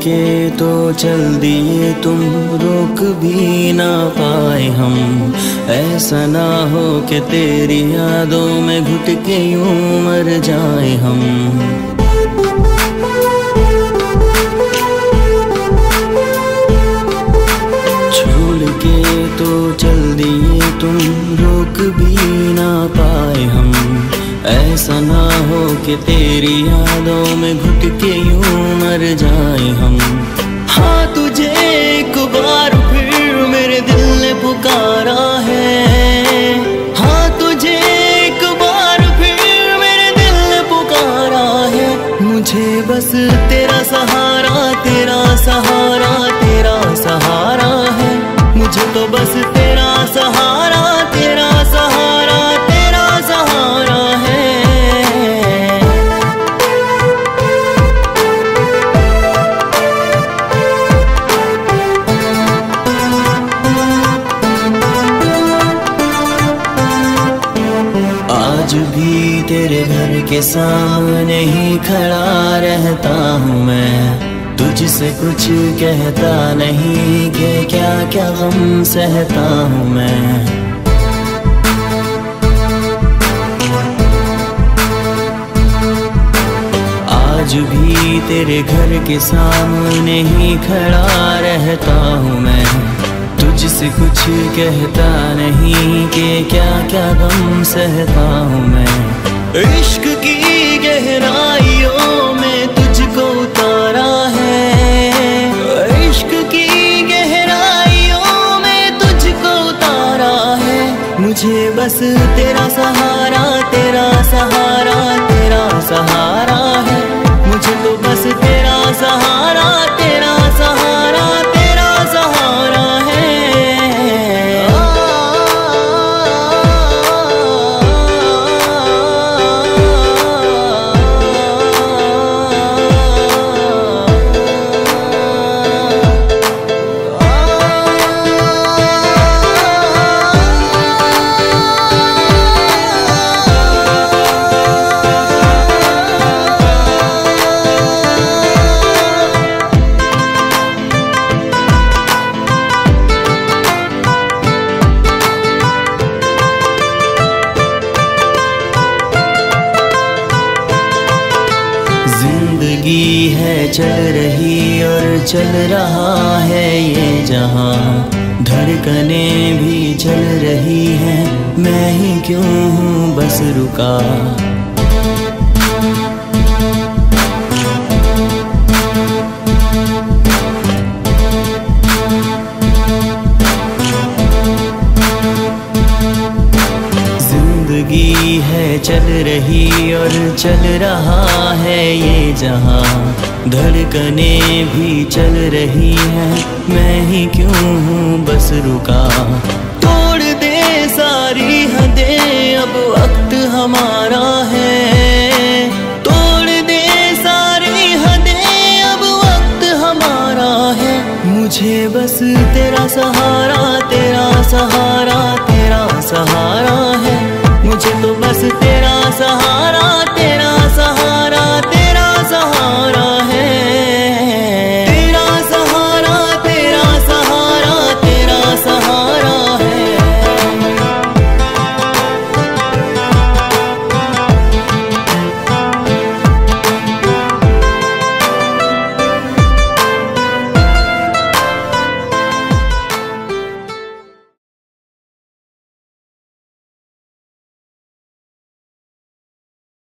के तो चल दिए तुम, रोक भी ना पाए हम। ऐसा ना हो कि तेरी यादों में घुट के यूँ मर जाए हम। छोड़ के तो चल दिए तुम, रोक भी ना पाए हम। ऐसा ना हो कि तेरी यादों में घुट के यूँ मर जाए हम। हाँ तुझे एक बार फिर मेरे दिल ने पुकारा है। हाँ तुझे एक बार फिर मेरे दिल ने पुकारा है। मुझे बस तेरा घर के सामने ही खड़ा रहता हूँ मैं। तुझसे कुछ कहता नहीं कि क्या क्या गम सहता हूँ मैं। आज भी तेरे घर के सामने ही खड़ा रहता हूँ मैं। तुझसे कुछ कहता नहीं कि क्या क्या गम सहता हूँ मैं। इश्क की गहराइयों में तुझको उतारा है। इश्क की गहराइयों में तुझको उतारा है। मुझे बस तेरा ज़िंदगी है, चल रही और चल रहा है ये जहाँ। धड़कने भी चल रही हैं, मैं ही क्यों हूँ बस रुका? चल रही और चल रहा है ये जहाँ। धड़कने भी चल रही हैं। मैं ही क्यों हूँ बस रुका? तोड़ दे सारी हदें, अब वक्त हमारा है। तोड़ दे सारी हदें, अब वक्त हमारा है। मुझे बस तेरा सहारा तेरा सहारा तेरा सहारा है। मुझे तो बस तेरा